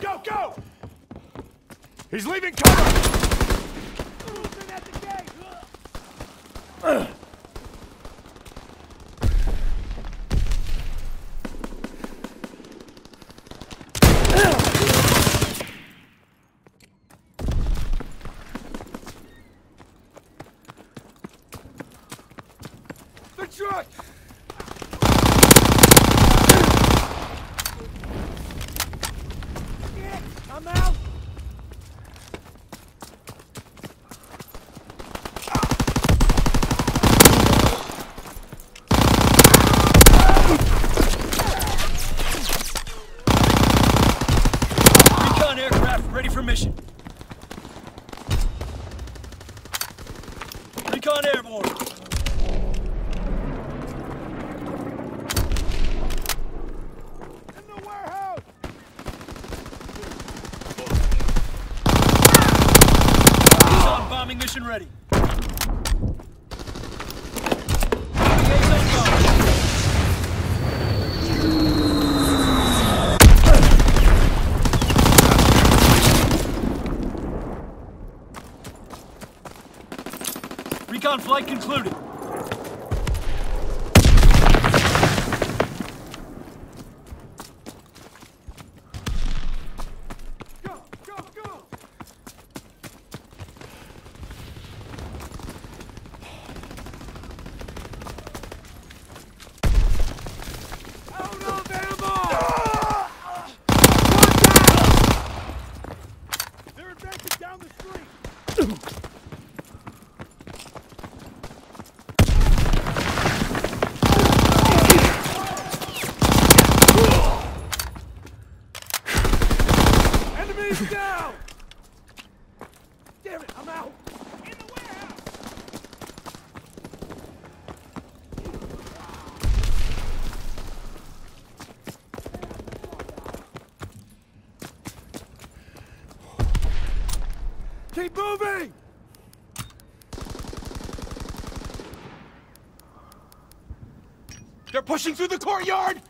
Go, go! He's leaving cover! The truck! I'm out! Recon aircraft ready for mission. Recon airborne. In the warehouse! Recon bombing mission ready. Recon flight concluded. Go, go, go! Out of ammo! They're advancing down the street! Enemies down! Damn it, I'm out! In the warehouse! Moving! They're pushing through the courtyard!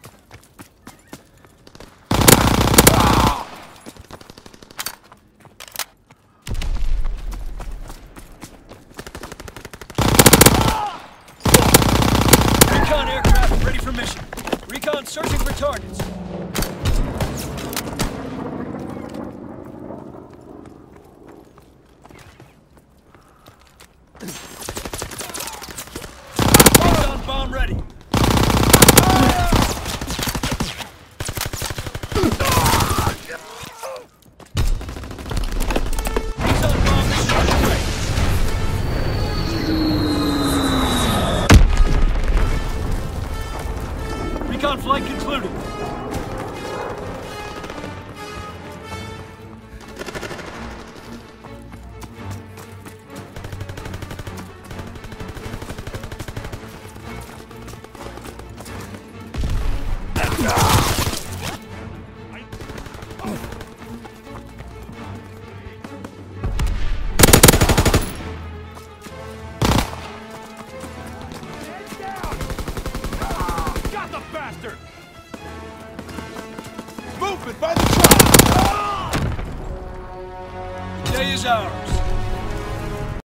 Recon flight concluded. The bastard! Movement by the truck! Ah! Day is ours.